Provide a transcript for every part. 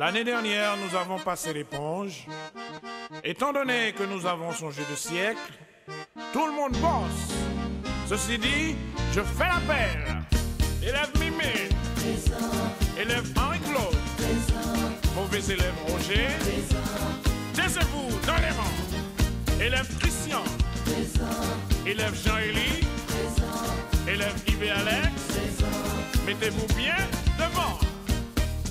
L'année dernière, nous avons passé l'éponge. Étant donné que nous avons changé de siècle, tout le monde bosse. Ceci dit, je fais l'appel. Élève Mimé, élève Henri-Claude, mauvais élève Roger, taisez-vous dans les rangs. Élève Christian, élève Jean-Élie, élève Yves Alex, mettez-vous bien devant.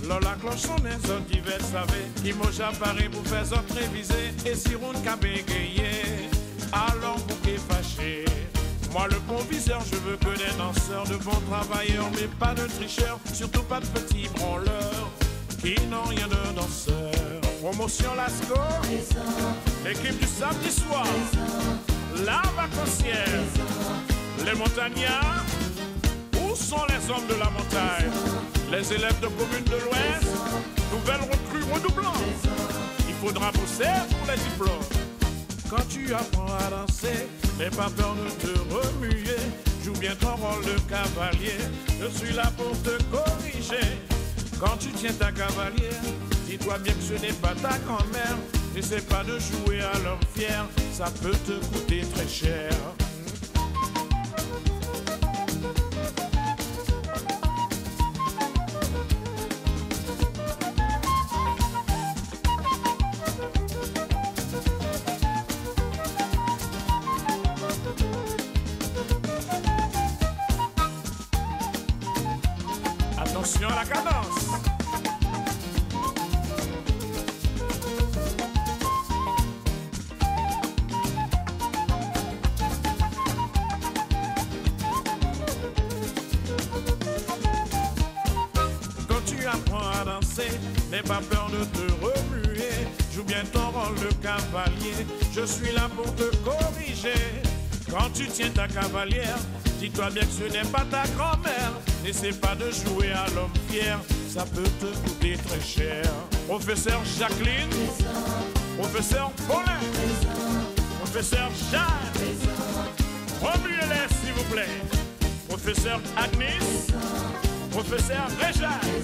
Lola cloche sonne, zone divers savez, qui moja paré pour faire zone réviser, et si roule qu'a bégayé, alors bouquet fâché. Moi le proviseur, je veux que des danseurs, de bons travailleurs, mais pas de tricheurs, surtout pas de petits branleurs, qui n'ont rien de danseur. Promotion Lasco, l'équipe du samedi soir, la vacancière, les montagnards, où sont les hommes de la montagne? Les élèves de communes de l'Ouest, nouvelles recrues redoublantes. Il faudra bosser pour les diplômes. Quand tu apprends à danser, n'aie pas peur de te remuer. Joue bien ton rôle de cavalier, je suis là pour te corriger. Quand tu tiens ta cavalière, dis-toi bien que ce n'est pas ta grand-mère. N'essaie pas de jouer à l'homme fier, ça peut te coûter très cher. La cadence. Quand tu apprends à danser, n'aie pas peur de te remuer. Joue bien ton rôle de cavalier, je suis là pour te corriger. Quand tu tiens ta cavalière, dis-toi bien que ce n'est pas ta grand-mère. N'essaie pas de jouer à l'homme fier, ça peut te coûter très cher. Professeur Jacqueline, professeur Paulin, professeur Jeanne, remuez-les s'il vous plaît. Professeur Agnès, professeur Réjeanne,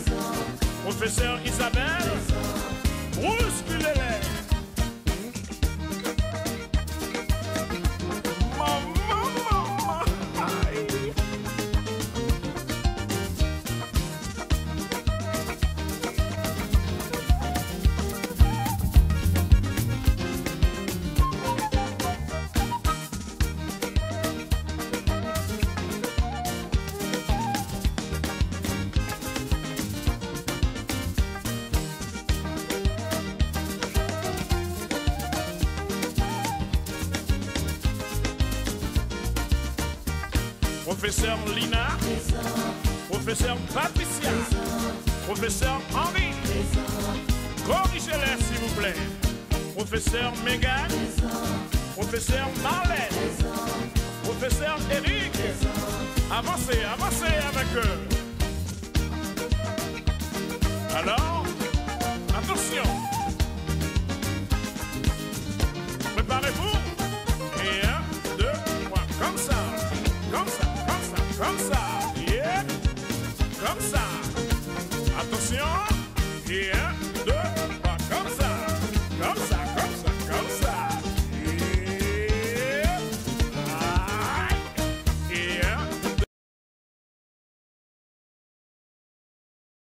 professeur Isabelle, bousculez-les. Professeur Lina, professeur Patricia, professeur Henri, corrigez-les s'il vous plaît. Professeur Megan, professeur Marlène, professeur Eric, avancez, avancez avec eux. Alors, senhor. Yeah.